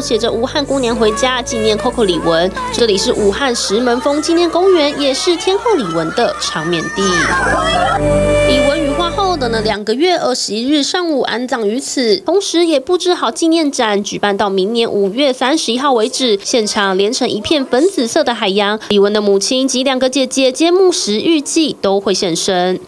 写着“武汉姑娘回家”，纪念 Coco 李玟。这里是武汉石门峰纪念公园，也是天后李玟的长眠地。李玟羽化后等了两个月，二十一日上午安葬于此，同时也布置好纪念展，举办到明年五月三十一号为止。现场连成一片粉紫色的海洋，李玟的母亲及两个姐姐皆木时预计都会现身。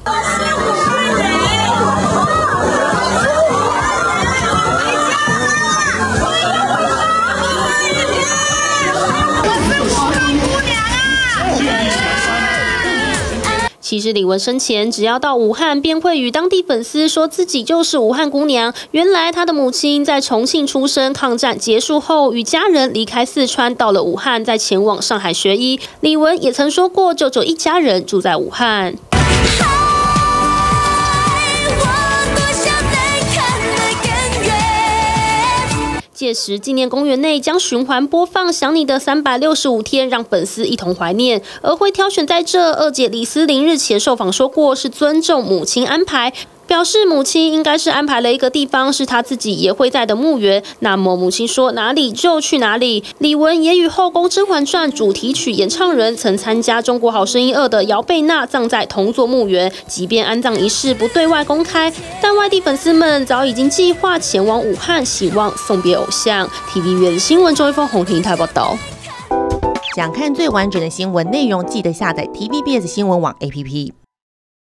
其实李玟生前只要到武汉，便会与当地粉丝说自己就是武汉姑娘。原来她的母亲在重庆出生，抗战结束后与家人离开四川，到了武汉，再前往上海学医。李玟也曾说过，舅舅一家人住在武汉。届时，纪念公园内将循环播放《想你的三百六十五天》，让粉丝一同怀念。而会挑选在这，二姐李思玲日前受访说过，是尊重母亲安排。表示母亲应该是安排了一个地方，是他自己也会在的墓园。那么母亲说哪里就去哪里。李玟也与《后宫甄嬛传》主题曲演唱人曾参加《中国好声音二》的姚贝娜葬在同座墓园，即便安葬仪式不对外公开，但外地粉丝们早已经计划前往武汉，希望送别偶像。TVB 的新闻周一峰红婷台报道。想看最完整的新闻内容，记得下载 TVBS 新闻网 APP。